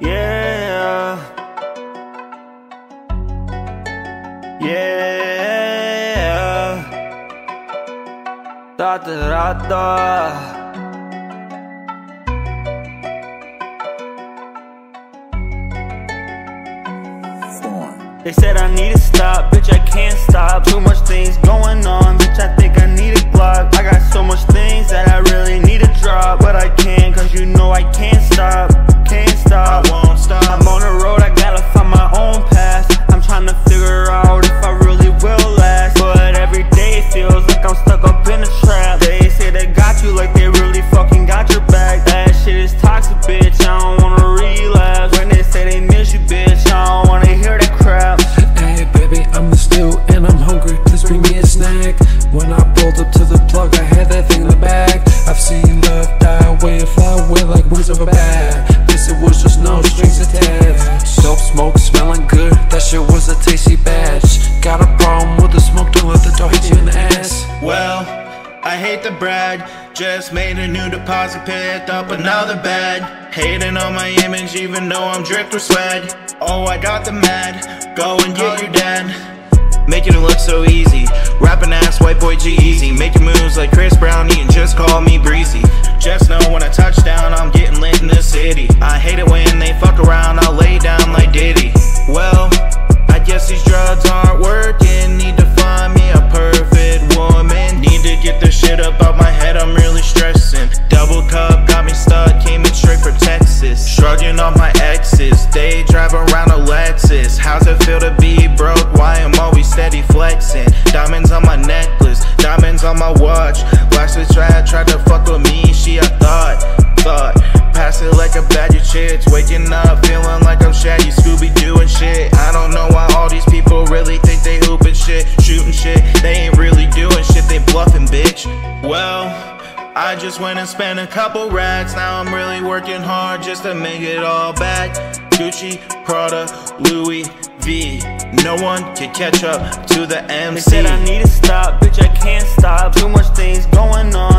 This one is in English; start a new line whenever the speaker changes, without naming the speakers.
Yeah. Yeah. Da da da. They said I need to stop, bitch, I can't stop.
This it was just no strings attached. Dope smoke smelling good. That shit was a tasty batch. Got a problem with the smoke? Don't let the dog hit you in the ass.
Well, I hate to brag, just made a new deposit, picked up another bag. Hating on my image, even though I'm dripped with swag. Oh, I got the mad, go and get your dad. Making it look so easy, rapping ass white boy G-Eazy, making moves like Chris Brown, eating just call me Double cup got me stuck, came in straight from Texas. Shrugging off my exes, they drive around a Lexus. How's it feel to be broke? Why I'm always steady flexing? Diamonds on my necklace, diamonds on my watch. Last bitch tried, tried to fuck with me, she a thought, thought. Pass it like a bag of chips. Waking up, feeling like I'm Shaggy Scooby doing shit. I don't know why all these people really think they hooping shit, shooting shit. They ain't really doing shit, they bluffing, bitch. Well, I just went and spent a couple racks. Now I'm really working hard just to make it all back. Gucci, Prada, Louis V. No one can catch up to the MC.
They said I need to stop, bitch I can't stop Too much things going on,